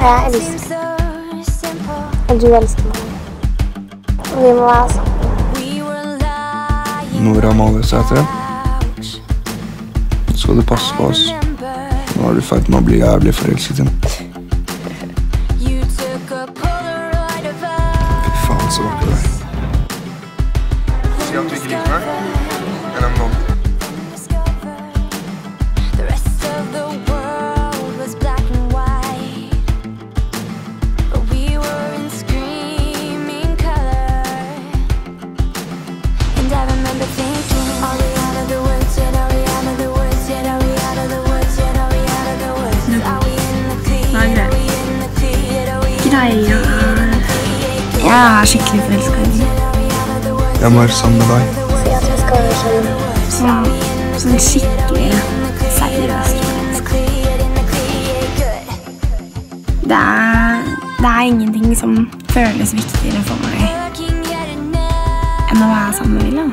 Jeg elsker Og du elsker meg. Og vi må være sammen. Nora Malesæter. Skal du passe på oss? Nå er du i ferd med å bli jævlig forelsket igjen. Fy faen, så vakker du er. Si at du ikke liker meg. Er Jeg er skikkelig forelska i den. Jeg må være sammen med deg. Si at vi skal være sammen. Sånn, sånn skikkelig seriøst forelska. Det er, det er ingenting som føles viktigere for meg enn å være sammen med William.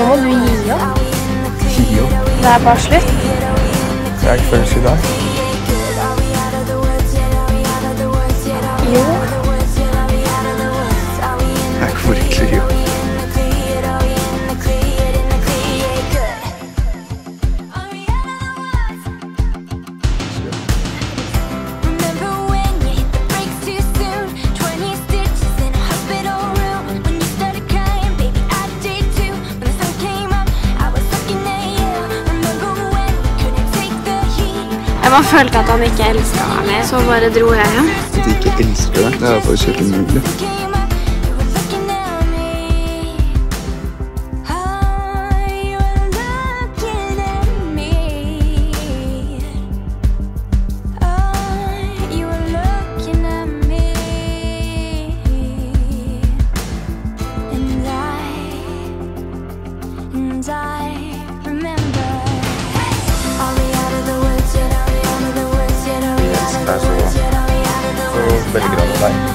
Nå må du gi opp. Gi opp. Det er bare slutt. Jeg er ikke forelsket i deg. Jeg bare følte at han ikke elska meg mer, så bare dro jeg hjem. At de ikke elsker deg, det er faktisk helt umulig. And Bye.